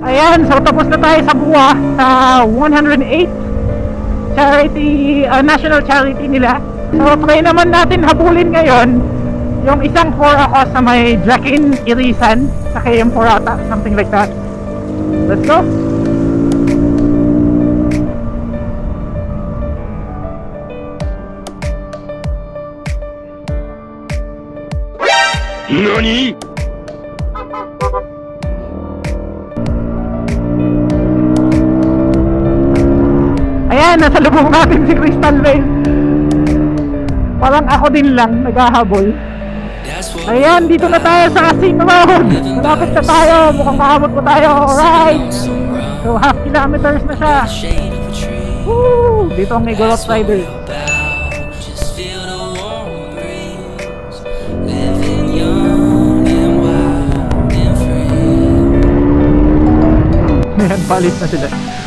Ayan, so tapos na tayo sa buwa sa 108 charity, uh, national charity nila. So try naman natin habulin ngayon yung isang 4 ako sa may Drakin Irisan sa KM4 ata, something like that. Let's go! NANI?! Ayan, nasa lubong natin si Crystal Vale. Parang ako din lang, naghahabol. Ayan, dito na tayo sa Asing Road. Malapit na tayo, mukhang mahabot po tayo. Alright! So, half kilometers na siya. Woo! Dito ang Igorot Rider. Ayan, palis na sila.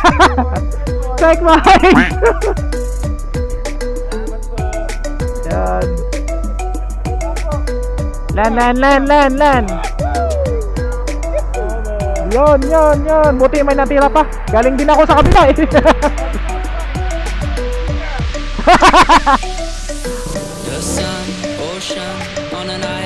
Smith. Checkmate! Yan. Lan, lan, lan, lan, lan. Yon, yon, yon. Buti may natira pa. Galing din ako sa kabila eh. The sun, ocean, on an island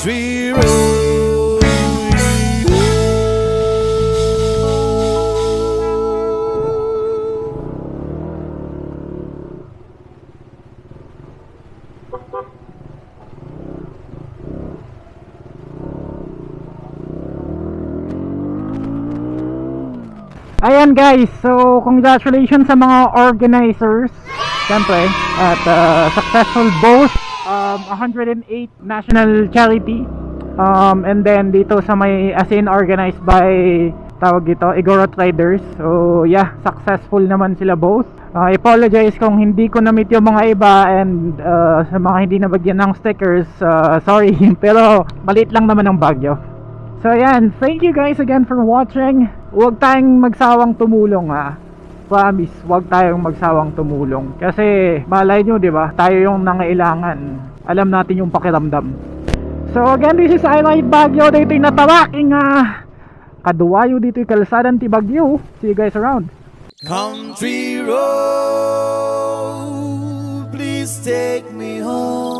country. Ayan guys, so congratulations sa mga organizers. Siyempre, at uh, successful both um, 108 national charity um, and then dito sa may as in organized by tawag dito, Igorot Riders. So yeah, successful naman sila both. Uh, apologize kung hindi ko na-meet yung mga iba and uh, sa mga hindi nabagyan ng stickers, uh, sorry. Pero maliit lang naman ang bagyo. So ayan, thank you guys again for watching. Huwag tayong magsawang tumulong ha. Promise, huwag tayong magsawang tumulong. Kasi malay nyo, di ba? Tayo yung nangailangan. Alam natin yung pakiramdam. So again, this is I Ride Baguio. Dito yung natawaking uh, kaduwayo dito yung kalsadan ti Baguio. See you guys around. Country road, please take me home.